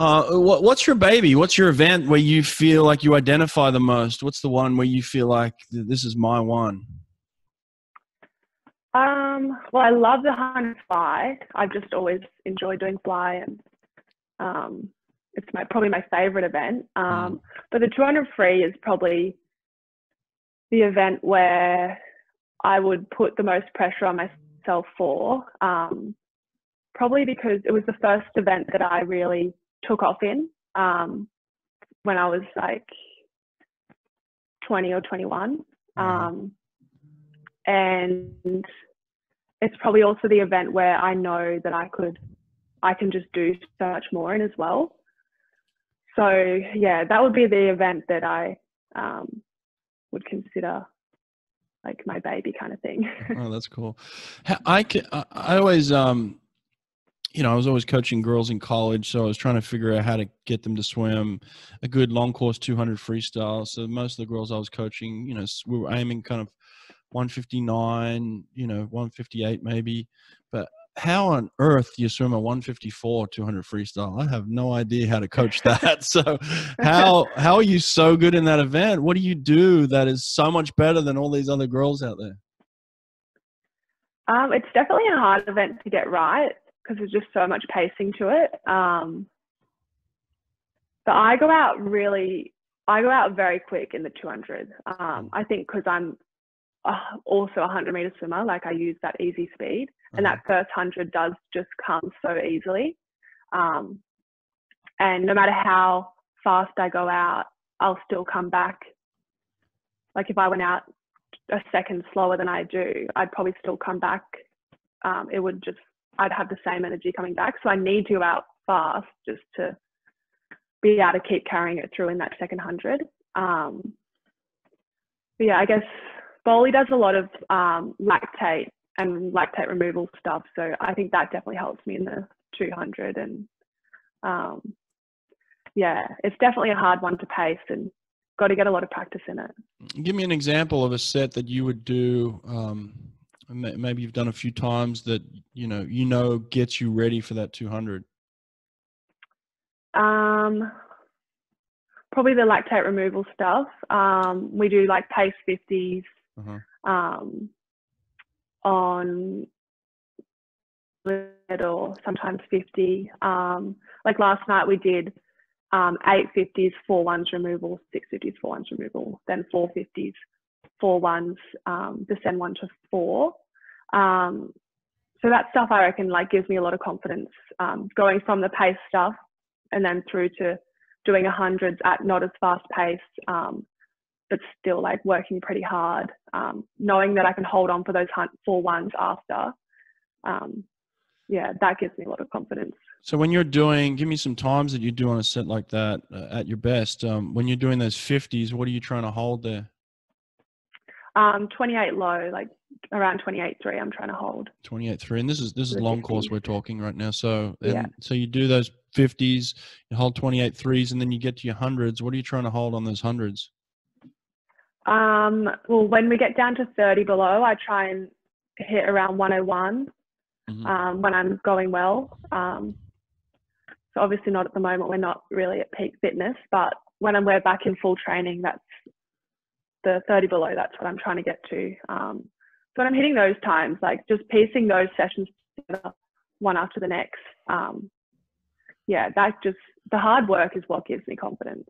Uh, what, what's your baby? What's your event where you feel like you identify the most? What's the one where you feel like this is my one? Um, well, I love the 100 fly. I've just always enjoyed doing fly, and um, it's my probably my favorite event. Um, mm. But the 200 free is probably the event where I would put the most pressure on myself for. Um, probably because it was the first event that I really took off in um, when I was like 20 or 21. Mm-hmm. Um, and it's probably also the event where I know that I could, I can just do so much more in as well. So yeah, that would be the event that I um, would consider like my baby kind of thing. oh, that's cool. I can, I always, um, you know, I was always coaching girls in college, so I was trying to figure out how to get them to swim a good long course 200 freestyle. So most of the girls I was coaching, you know, we were aiming kind of 159, you know, 158 maybe. But how on earth do you swim a 154 200 freestyle? I have no idea how to coach that. so how how are you so good in that event? What do you do that is so much better than all these other girls out there? Um, it's definitely a hard event to get right because there's just so much pacing to it. Um, but I go out really, I go out very quick in the 200. Um, I think because I'm uh, also a 100 meter swimmer, like I use that easy speed, and that mm-hmm. first 100 does just come so easily. Um, and no matter how fast I go out, I'll still come back. Like if I went out a second slower than I do, I'd probably still come back. Um, it would just I'd have the same energy coming back. So I need to go out fast just to be able to keep carrying it through in that second hundred. Um, but yeah, I guess Bohly does a lot of um, lactate and lactate removal stuff. So I think that definitely helps me in the 200. And um, yeah, it's definitely a hard one to pace and got to get a lot of practice in it. Give me an example of a set that you would do um, maybe you've done a few times that you know you know gets you ready for that 200 um probably the lactate removal stuff. Um we do like pace 50s uh-huh. um on or sometimes 50 um like last night we did um 850s one's removal 650s four ones removal then 450s four ones, um, descend one to four. Um, so that stuff I reckon like gives me a lot of confidence um, going from the pace stuff and then through to doing a hundreds at not as fast pace, um, but still like working pretty hard, um, knowing that I can hold on for those four ones after. Um, yeah, that gives me a lot of confidence. So when you're doing, give me some times that you do on a set like that uh, at your best. Um, when you're doing those 50s, what are you trying to hold there? Um, 28 low, like around 28.3 I'm trying to hold. 28.3 and this is this is long 50s. course we're talking right now. So yeah. so you do those 50s, you hold 28 threes and then you get to your hundreds. What are you trying to hold on those hundreds? Um, well, when we get down to 30 below, I try and hit around 101 mm-hmm. um, when I'm going well. Um, so obviously not at the moment. We're not really at peak fitness, but when we're back in full training, that's the 30 below, that's what I'm trying to get to. Um, so when I'm hitting those times, like just piecing those sessions together one after the next, um, yeah, that just the hard work is what gives me confidence.